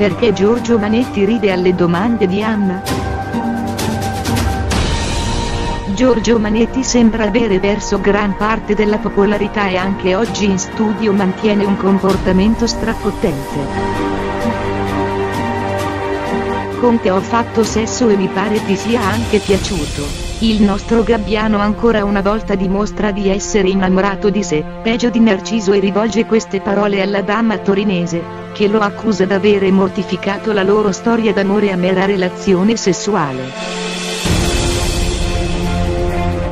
Perché Giorgio Manetti ride alle domande di Anna? Giorgio Manetti sembra avere perso gran parte della popolarità e anche oggi in studio mantiene un comportamento strafottente. Con te ho fatto sesso e mi pare ti sia anche piaciuto. Il nostro gabbiano ancora una volta dimostra di essere innamorato di sé, peggio di Narciso e rivolge queste parole alla dama torinese, che lo accusa d'avere mortificato la loro storia d'amore a mera relazione sessuale.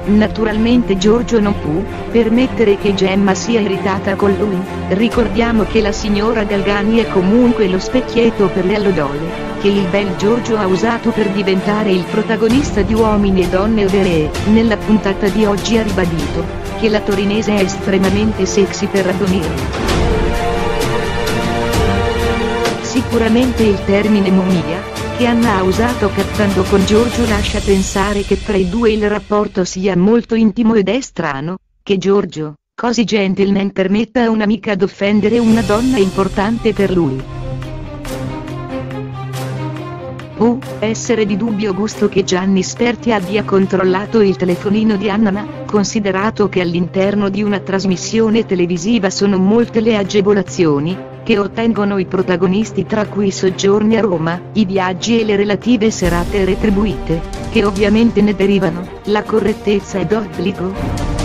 Naturalmente Giorgio non può permettere che Gemma sia irritata con lui, ricordiamo che la signora Galgani è comunque lo specchietto per le allodole, che il bel Giorgio ha usato per diventare il protagonista di Uomini e Donne vere e, nella puntata di oggi ha ribadito, che la torinese è estremamente sexy per rabbonire. Sicuramente il termine momia, che Anna ha usato cattando con Giorgio lascia pensare che tra i due il rapporto sia molto intimo ed è strano, che Giorgio, così gentleman permetta a un'amica d'offendere una donna importante per lui. Può essere di dubbio gusto che Gianni Sperti abbia controllato il telefonino di Anna, considerato che all'interno di una trasmissione televisiva sono molte le agevolazioni, che ottengono i protagonisti tra cui soggiorni a Roma, i viaggi e le relative serate retribuite, che ovviamente ne derivano, la correttezza ed obbligo.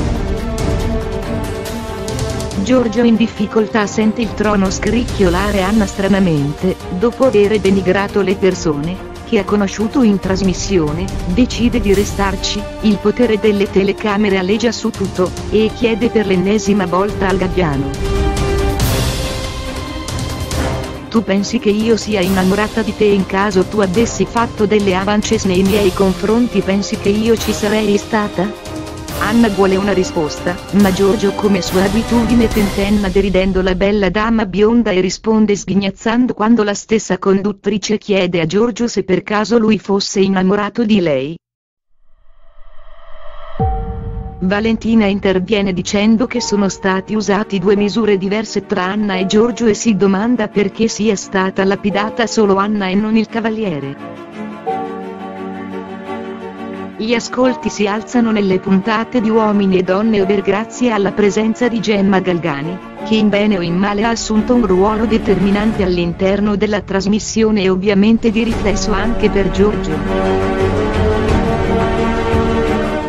Giorgio in difficoltà sente il trono scricchiolare Anna stranamente, dopo aver denigrato le persone, che ha conosciuto in trasmissione, decide di restarci, il potere delle telecamere alleggia su tutto, e chiede per l'ennesima volta al gabbiano. Tu pensi che io sia innamorata di te in caso tu avessi fatto delle avances nei miei confronti pensi che io ci sarei stata? Anna vuole una risposta, ma Giorgio come sua abitudine tentenna deridendo la bella dama bionda e risponde sghignazzando quando la stessa conduttrice chiede a Giorgio se per caso lui fosse innamorato di lei. Valentina interviene dicendo che sono stati usati due misure diverse tra Anna e Giorgio e si domanda perché sia stata lapidata solo Anna e non il cavaliere. Gli ascolti si alzano nelle puntate di Uomini e Donne Over grazie alla presenza di Gemma Galgani, che in bene o in male ha assunto un ruolo determinante all'interno della trasmissione e ovviamente di riflesso anche per Giorgio.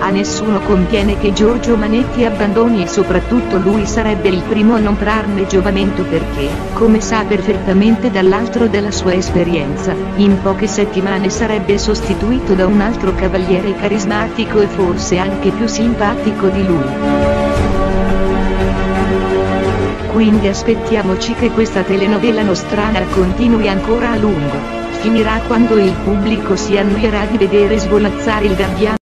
A nessuno conviene che Giorgio Manetti abbandoni e soprattutto lui sarebbe il primo a non trarne giovamento perché, come sa perfettamente dall'altro della sua esperienza, in poche settimane sarebbe sostituito da un altro cavaliere carismatico e forse anche più simpatico di lui. Quindi aspettiamoci che questa telenovela nostrana continui ancora a lungo. Finirà quando il pubblico si annoierà di vedere svolazzare il gabbiano